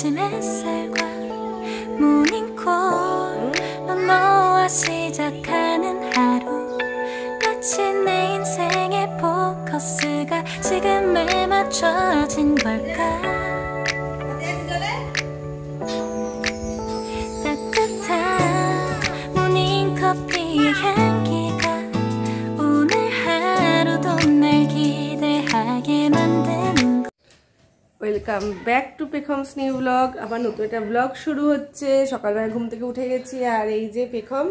아침 햇살과 모닝콜로 너와 시작하는 하루. 마치 내 인생의 포커스가 지금에 맞춰진 걸까 welcome back to Pekhom's new blog আমার নতুন একটা ব্লগ শুরু হচ্ছে। সকালবেলা ঘুম থেকে উঠে গেছি, আর এই যে পেখম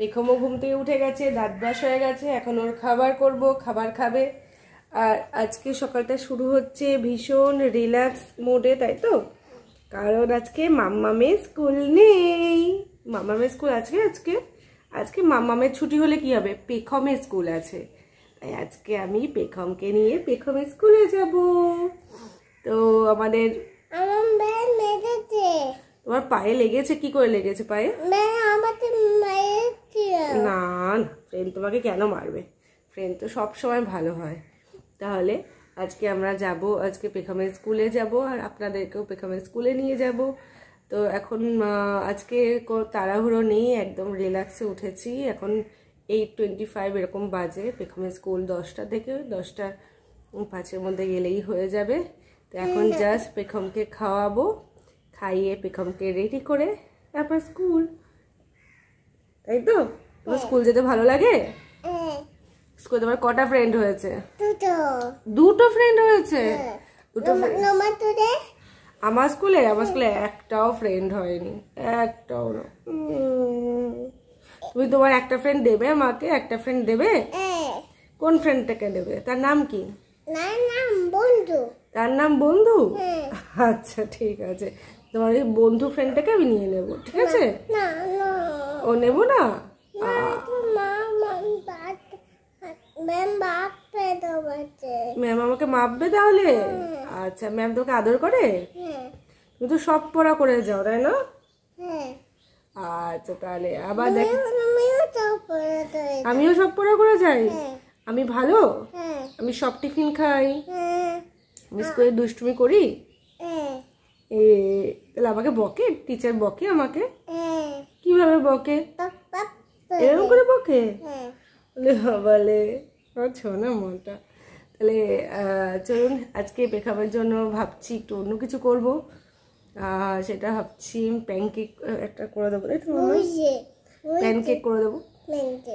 পেখমও ঘুম থেকে উঠে গেছে, দাঁত ব্রাশ হয়ে গেছে, এখন ওর খাবার করব, খাবার খাবে। আর আজকে সকালটা শুরু হচ্ছে ভীষণ রিল্যাক্স মোডে তাই তো? কারণ আজকে মাম্মামের স্কুল নেই। মাম্মামের স্কুল আছে আজকে? আজকে মাম্মামের ছুটি হলে কি হবে? পেখমের স্কুল আছে। তাই আজকে আমি পেখমকে নিয়ে পেখমের স্কুলে যাব। তো আমাদের তোমার পায়ে লেগেছে? কি করে লেগেছে পায়ে? না না ফ্রেন্ড তোমাকে কেন মারবে? ফ্রেন্ড তো সব সময় ভালো হয়। তাহলে আজকে আমরা যাব আজকে পেখামের স্কুলে যাব আর আপনাদেরকেও পেখামের স্কুলে নিয়ে যাব। তো এখন আজকে তাড়াহুড়ো নেই একদম রিল্যাক্সে উঠেছি। এখন এইট টোয়েন্টি ফাইভ এরকম বাজে পেখামের স্কুল দশটা থেকে দশটা পাঁচের মধ্যে গেলেই হয়ে যাবে। তো এখন জাস্ট পেখমকে খাওয়াবো খাইয়ে পেখমকে রেডি করে তারপর স্কুল তাই তো? তোমার স্কুল যেতে ভালো লাগে? স্কুলে তোমার কটা ফ্রেন্ড হয়েছে? দুটো। দুটো ফ্রেন্ড হয়েছে? দুটো friend- আমার স্কুলে আমার স্কুলে একটাও ফ্রেন্ড হয়নি। একটাও না। তুমি তোমার একটা ফ্রেন্ড দেবে আমাকে একটা ফ্রেন্ড দেবে? কোন ফ্রেন্ডটাকে দেবে? তার নাম কি? তার নাম বন্ধু। হ্যাঁ। আচ্ছা ঠিক আছে। তোমার এই বন্ধু ফ্রেন্ডটাকে আমি নিয়ে নেব ঠিক আছে? ও নেব না? ম্যাম আমাকে মাপবে তাহলে? আচ্ছা ম্যাম তোকে আদর করে? হ্যাঁ। তুমি তো সব পড়া করে যাও তাই না? হ্যাঁ। আচ্ছা তাহলে আবার দেখ আমিও সব পড়া করে যাই? হ্যাঁ। আমি ভালো? আমি সব টিফিন খাই। হ্যাঁ করে দুষ্টুমি করি? এ তাহলে আমাকে বকে? টিচার বকে আমাকে? কীভাবে বকে? এরকম করে বকে? বলে না মনটা। তাহলে চলুন আজকে পেখাবার জন্য ভাবছি একটু অন্য কিছু করব। সেটা ভাবছি প্যানকেক একটা করে দেবো প্যানকেক করে দেবো। মেনতে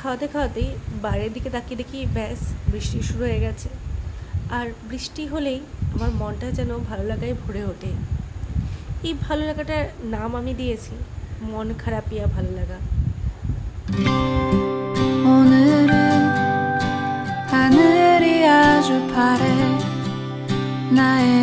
খাওয়াতে খাওয়াতেই বাইরের দিকে তাকিয়ে দেখি ব্যাস বৃষ্টি শুরু হয়ে গেছে আর বৃষ্টি হলেই আমার মনটা যেন ভালো লাগায় ভরে ওঠে এই ভালো লাগাটার নাম আমি দিয়েছি মন খারাপিয়া ভালো লাগা 오늘은 하늘이 아주 파래 나의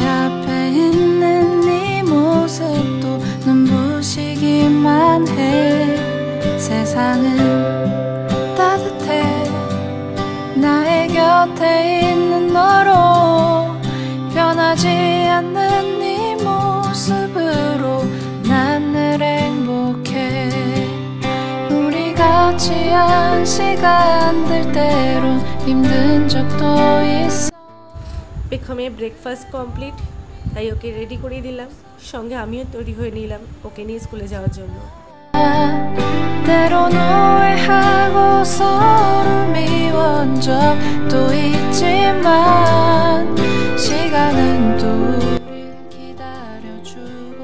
모습으로 난 늘 행복해 우리가 취한 시간들 때론 힘든 적도 있어 পেখমে ব্রেকফাস্ট কমপ্লিট তাই ওকে রেডি করে দিলাম সঙ্গে আমিও তৈরি হয়ে নিলাম ওকে নিয়ে স্কুলে যাওয়ার জন্য 때론 후회하고 서로 미워한 적도 있지만 시간은 또 우릴 기다려주고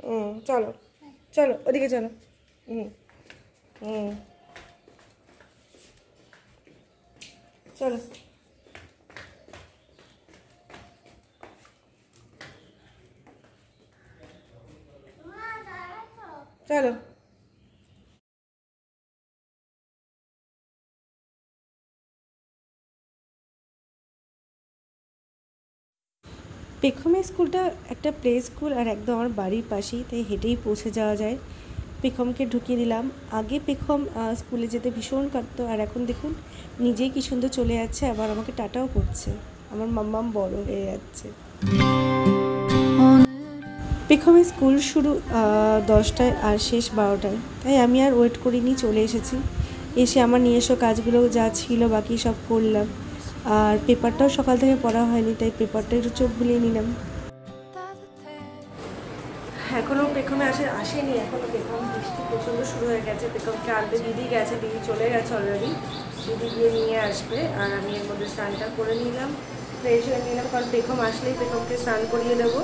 হুম চলো চলো ওদিকে চলো হুম হুম চলো চলো পেখমে স্কুলটা একটা প্লে স্কুল আর একদম আমার বাড়ির পাশেই, তাই হেঁটেই পৌঁছে যাওয়া যায়। পেখমকে ঢুকিয়ে দিলাম। আগে পেখম স্কুলে যেতে ভীষণ কাটত আর এখন দেখুন, নিজেই কি সুন্দর চলে যাচ্ছে, আবার আমাকে টাটাও করছে। আমার মাম্মাম বড় হয়ে যাচ্ছে। পেখমের স্কুল শুরু দশটায় আর শেষ বারোটায়। তাই আমি আর ওয়েট করিনি, চলে এসেছি। এসে আমার নিজস্ব কাজগুলো যা ছিল বাকি সব করলাম। আর পেপারটাও সকাল থেকে পড়া হয়নি, তাই পেপারটা একটু চোখ বুলিয়ে নিলাম। এখনও পেখমে আসে, আসেনি এখনও পেখম বৃষ্টি প্রচণ্ড শুরু হয়ে গেছে। পেখমকে আনতে দিদি গেছে, দিদি চলে গেছে অলরেডি দিদি গিয়ে নিয়ে আসবে আর আমি এর মধ্যে স্নানটা করে নিলাম ফ্রেশ হয়ে নিলাম। কারণ পেখম আসলেই পেখমকে স্নান করিয়ে দেবো।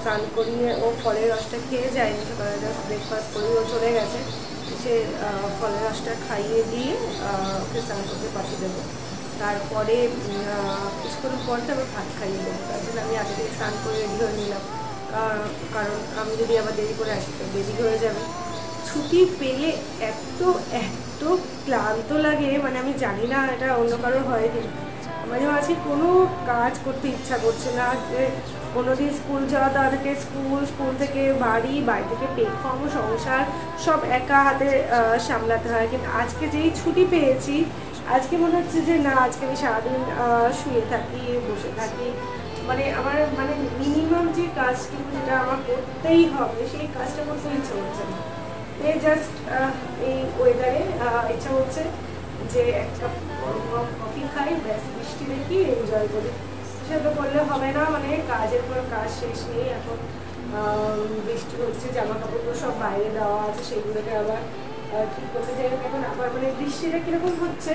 স্নান করিয়ে ও ফলের রসটা খেয়ে যায়নি সকালে জাস্ট ব্রেকফাস্ট করিয়ে ও চলে গেছে। সে ফলের রসটা খাইয়ে দিয়ে ওকে স্নান করতে পাঠিয়ে দেবো। তারপরে কিছুক্ষণ পর তো আবার ভাত খাইয়ে দেবো। তার জন্য আমি আগে থেকে স্নান করে রেডি হয়ে নিলাম। কার- কারণ আমি যদি আবার দেরি করে আসি, তো দেরি হয়ে যাবে। ছুটি পেলে এত এত ক্লান্ত লাগে মানে আমি জানি না এটা অন্য কারোর হয় কি মাঝে মাঝে কোনো কাজ করতে ইচ্ছা করছে না, যে কোনোদিন স্কুল যাওয়া থেকে স্কুল স্কুল থেকে বাড়ি বাড়ি থেকে পেখম সংসার, সব একা হাতে সামলাতে হয়। কিন্তু আজকে যেই ছুটি পেয়েছি, আজকে মনে হচ্ছে যে না, আজকে আমি সারাদিন শুয়ে থাকি, বসে থাকি মানে আমার মানে মিনিমাম যে কাজটুকু যেটা আমার করতেই হবে, সেই কাজটা করতে ইচ্ছে হচ্ছে না। জাস্ট এই ওয়েদারে ইচ্ছা হচ্ছে যে এক কাপ কফি খাই, ব্যাস, বৃষ্টি দেখি এনজয় করি। সেটা করলে হবে না মানে কাজের পর কাজ শেষ নেই, এখন বৃষ্টি হচ্ছে জামা কাপড়গুলো সব বাইরে দেওয়া আছে, সেগুলোকে আবার ঠিক করতে যাই এখন আবার মানে বৃষ্টিটা কীরকম হচ্ছে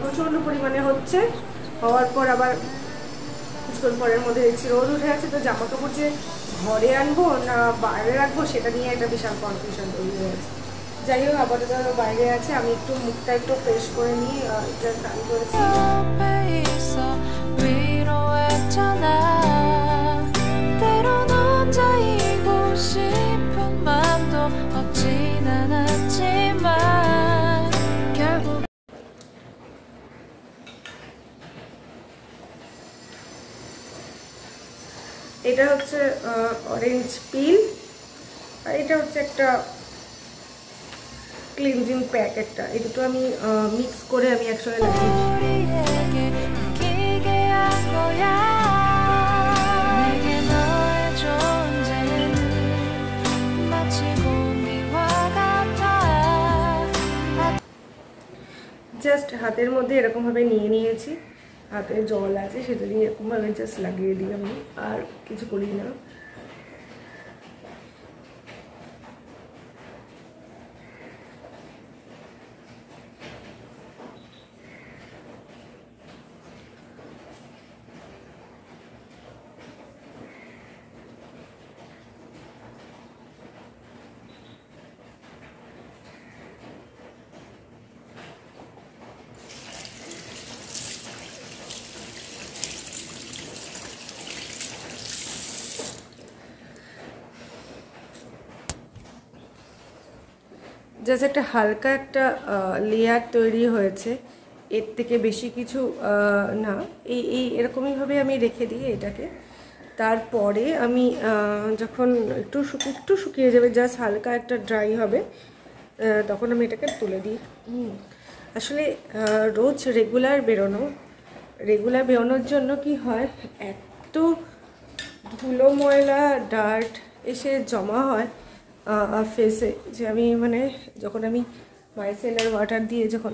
প্রচণ্ড পরিমাণে হচ্ছে, হওয়ার পর আবার কিছুক্ষণ পরের মধ্যে দেখছি রোদ উঠে আছে তো জামা কাপড় যে ঘরে আনবো না বাইরে রাখবো সেটা নিয়ে একটা বিশাল কনফিউশন তৈরি হয়ে গেছে যাই হোক আপাতত আরো বাইরে আছে আমি একটু মুখটা একটু ফ্রেশ করে নিই আহ, এটা স্নান করেছি 옆에 있어 위로했잖아 때론 혼자이고 싶 এটা হচ্ছে অরেঞ্জ পিল আর এটা হচ্ছে একটা ক্লিনজিং প্যাক একটা। এই দুটো আমি মিক্স করে আমি একসঙ্গে লাগিয়েছি জাস্ট হাতের মধ্যে এরকমভাবে নিয়ে নিয়েছি। হাতে জল আছে সেটা দিয়ে এরকমভাবে জাস্ট লাগিয়ে দিই আমি আর কিছু করি না। জাস্ট একটা হালকা একটা লেয়ার তৈরি হয়েছে। এর থেকে বেশি কিছু না। এই এই এরকমইভাবে আমি রেখে দিই এটাকে। তারপরে আমি যখন একটু একটু শুকিয়ে যাবে, জাস্ট হালকা একটা ড্রাই হবে তখন আমি এটাকে তুলে দিই। আসলে রোজ রেগুলার বেরোনো রেগুলার বেরোনোর জন্য কি হয়, এত ধুলো ময়লা ডার্ট এসে জমা হয় ফেসে যে আমি মানে যখন আমি মাইসেলার ওয়াটার দিয়ে যখন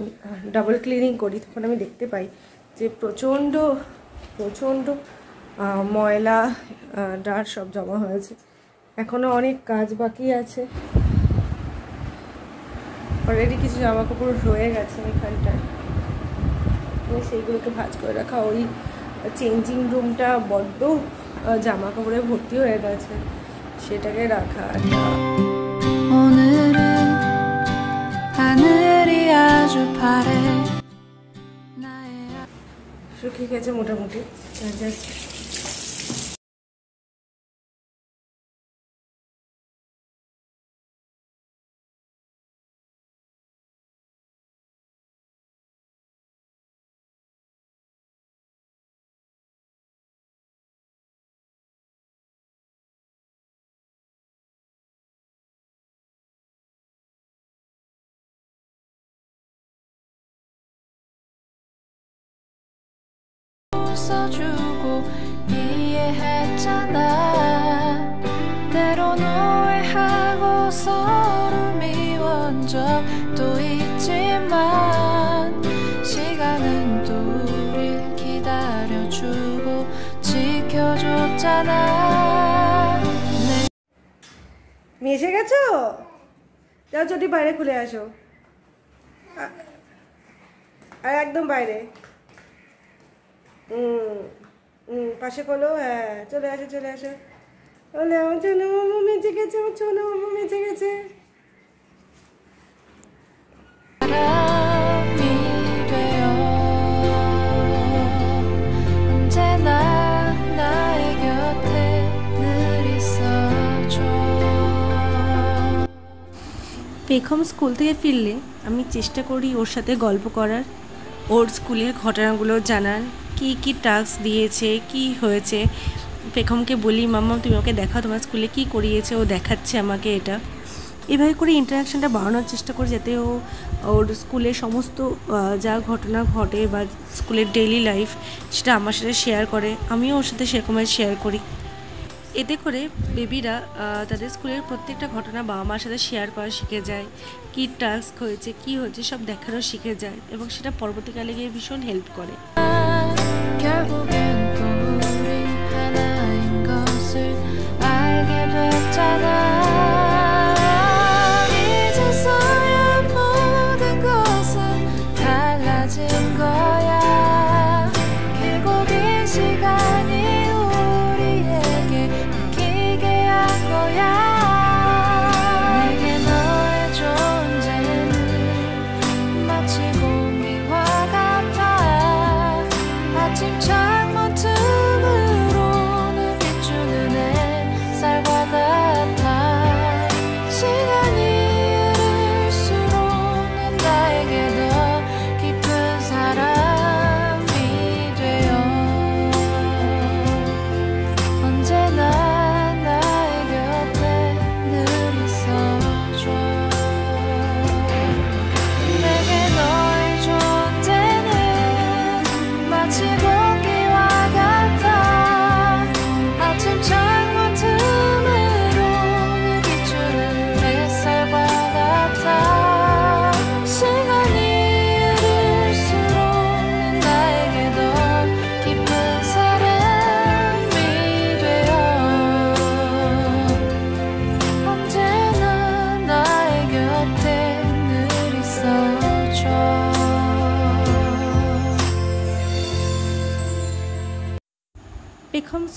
ডাবল ক্লিনিং করি, তখন আমি দেখতে পাই যে প্রচণ্ড প্রচণ্ড ময়লা ডার সব জমা হয়েছে। এখনও অনেক কাজ বাকি আছে। অলরেডি কিছু জামা কাপড় রয়ে গেছে এখানটায়। সেইগুলোকে ভাঁজ করে রাখা, ওই চেঞ্জিং রুমটা বড্ড জামা কাপড়ে ভর্তি হয়ে গেছে। সেটাকে রাখা। সুখী গেছে মোটামুটি। জাস্ট 웃어주고 이해했잖아 때론 오해하고 서로 미워한 적도 있지만 시간은 또 우릴 기다려주고 지켜줬잖아 내 তুমি এসে গেছো যাও চটি বাইরে খুলে আসো আ- আর একদম বাইরে হুম হুম পাশে খোলো হ্যাঁ চলে আসে চলে আসে। বলে আমার চলো, মামু মেজে গেছে আমার চলো, মামু মেজে গেছে পেখম স্কুল থেকে ফিরলে আমি চেষ্টা করি ওর সাথে গল্প করার। ওর স্কুলের ঘটনাগুলো জানার কি কি টাস্ক দিয়েছে, কি হয়েছে? পেখমকে বলি, মাম্মা, তুমি ওকে দেখাও, তোমার স্কুলে কি করিয়েছে, ও দেখাচ্ছে আমাকে এটা। এভাবে করে ইন্টারাকশনটা বাড়ানোর চেষ্টা করি যাতে ও, ওর স্কুলের সমস্ত যা ঘটনা ঘটে বা স্কুলের ডেইলি লাইফ সেটা আমার সাথে শেয়ার করে, আমিও ওর সাথে সেরকমভাবে শেয়ার করি। এতে করে বেবিরা তাদের স্কুলের প্রত্যেকটা ঘটনা বাবা মার সাথে শেয়ার করা শিখে যায়। কী টাস্ক হয়েছে, কি হয়েছে, সব দেখানো শিখে যায় এবং সেটা পরবর্তীকালে গিয়ে ভীষণ হেল্প করে। Get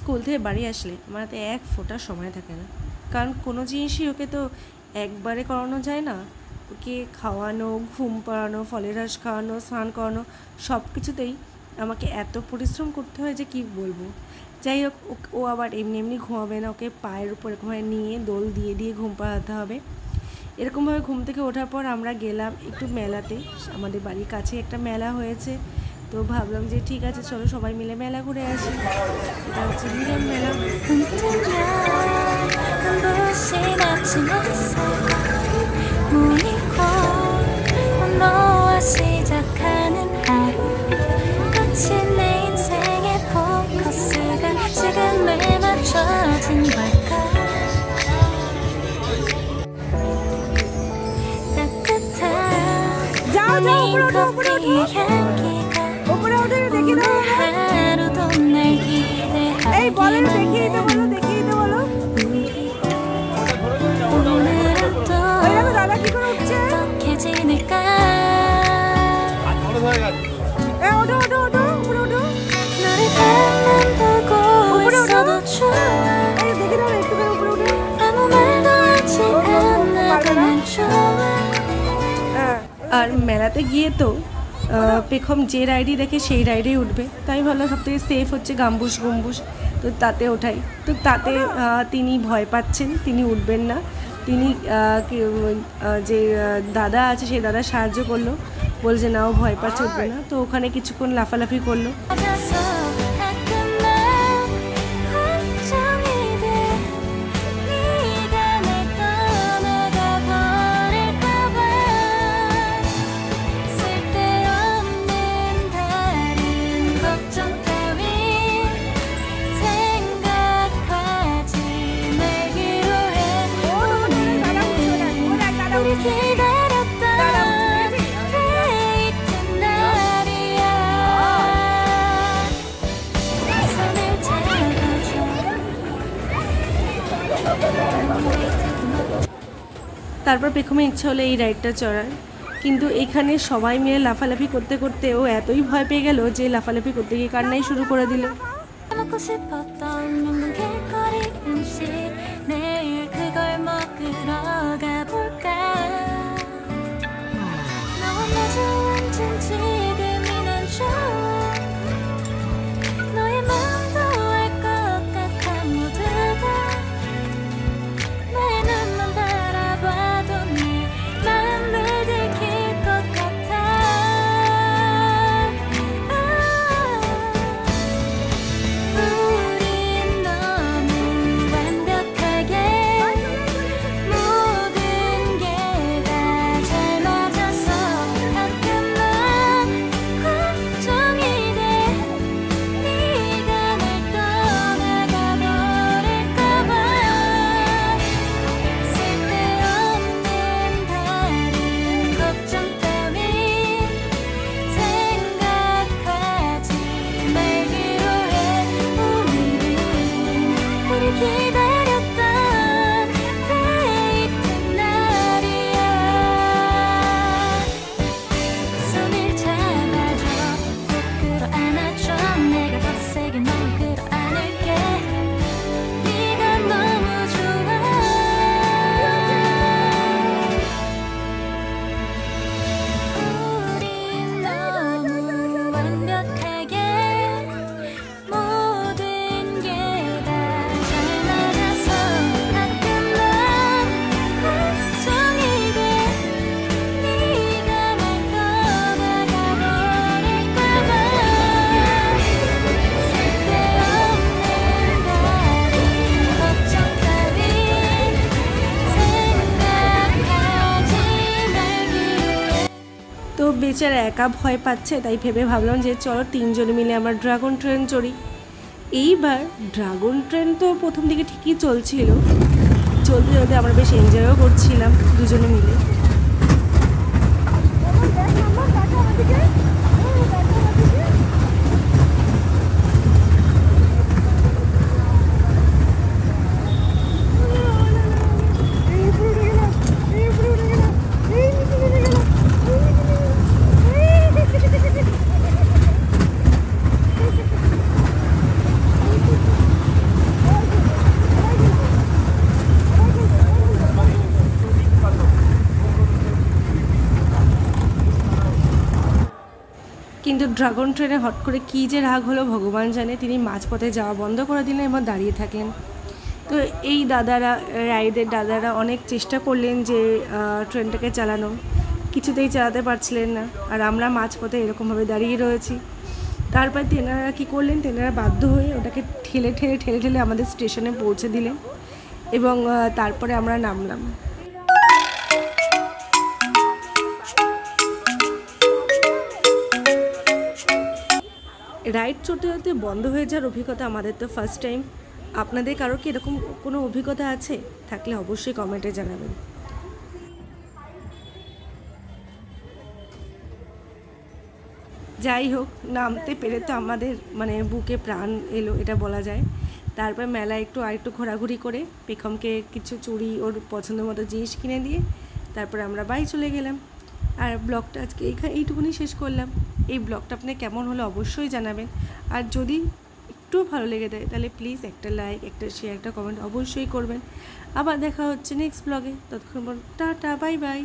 স্কুল থেকে বাড়ি আসলে আমার হাতে এক ফোঁটা সময় থাকে না। কারণ কোনো জিনিসই ওকে তো একবারে করানো যায় না। ওকে খাওয়ানো, ঘুম পাড়ানো, ফলের রস খাওয়ানো, স্নান করানো সব কিছুতেই আমাকে এত পরিশ্রম করতে হয় যে কি বলব? যাই হোক, ও- আবার এমনি এমনি ঘুমাবে না। ওকে পায়ের উপর এরকমভাবে নিয়ে দোল দিয়ে দিয়ে ঘুম পাড়াতে হবে। এরকমভাবে ঘুম থেকে ওঠার পর আমরা গেলাম একটু মেলাতে। আমাদের বাড়ির কাছে একটা মেলা হয়েছে। তো ভাবলাম যে ঠিক আছে চলো সবাই মিলে মেলা ঘুরে আসি। এটা হচ্ছে মিলন মেলা। যাও যাও উপরে উপরে উপরে দেখে দাও এই বলেন দেখিয়ে দিতে বলো দেখিয়ে দিতে বলো। আর মেলাতে গিয়ে তো পেখম যে রাইডই দেখে সেই রাইডেই উঠবে। তাই ভাবলাম সব থেকে সেফ হচ্ছে গাম্বুস গম্বুস তো তাতে ওঠাই। তো তাতে তিনি ভয় পাচ্ছেন তিনি উঠবেন না। তিনি যে দাদা আছে সেই দাদা সাহায্য করল। বলছে না ও ভয় পাচ্ছে উঠবে না। তো ওখানে কিছুক্ষণ লাফালাফি করল। তারপর পেখমে ইচ্ছা হলো এই রাইডটা চড়ার। কিন্তু এখানে সবাই মিলে লাফালাফি করতে করতে ও এতই ভয় পেয়ে গেল যে লাফালাফি করতে গিয়ে কান্নাই শুরু করে দিল। বেচারা একা ভয় পাচ্ছে, তাই ভেবে ভাবলাম যে চলো তিনজন মিলে আমার ড্রাগন ট্রেন চড়ি। এইবার ড্রাগন ট্রেন তো প্রথম দিকে ঠিকই চলছিল। চলতে চলতে আমরা বেশ এনজয়ও করছিলাম দুজনে মিলে কিন্তু ড্রাগন ট্রেনে হট করে কী যে রাগ হলো ভগবান জানে, তিনি মাঝপথে যাওয়া বন্ধ করে দিলেন এবং দাঁড়িয়ে থাকেন। তো এই দাদারা, রাইডের দাদারা অনেক চেষ্টা করলেন যে ট্রেনটাকে চালানো। কিছুতেই চালাতে পারছিলেন না, আর আমরা মাঝপথে এরকমভাবে দাঁড়িয়ে রয়েছি। তারপর তেনারা কী করলেন, তেনারা বাধ্য হয়ে ওটাকে ঠেলে ঠেলে ঠেলে ঠেলে আমাদের স্টেশনে পৌঁছে দিলেন এবং তারপরে আমরা নামলাম। রাইড চড়তে চড়তে বন্ধ হয়ে যাওয়ার অভিজ্ঞতা আমাদের তো ফার্স্ট টাইম আপনাদের কারও কি এরকম কোনো অভিজ্ঞতা আছে? থাকলে অবশ্যই কমেন্টে জানাবেন। যাই হোক, নামতে পেরে তো আমাদের মানে বুকে প্রাণ এলো, এটা বলা যায়। তারপর মেলায় একটু আরেকটু ঘোরাঘুরি করে পেখমকে কিছু চুড়ি ওর পছন্দ মতো জিনিস কিনে দিয়ে তারপরে আমরা বাড়ি চলে গেলাম। আর ব্লগটা আজকে এইখানে এইটুকুনি শেষ করলাম। এই ব্লগটা আপনার কেমন হলো অবশ্যই জানাবেন। আর যদি একটু ভালো লেগে থাকে, তাহলে প্লিজ একটা লাইক একটা শেয়ার একটা কমেন্ট অবশ্যই করবেন। আবার দেখা হচ্ছে নেক্সট ব্লগে ততক্ষণ টাটা বাই বাই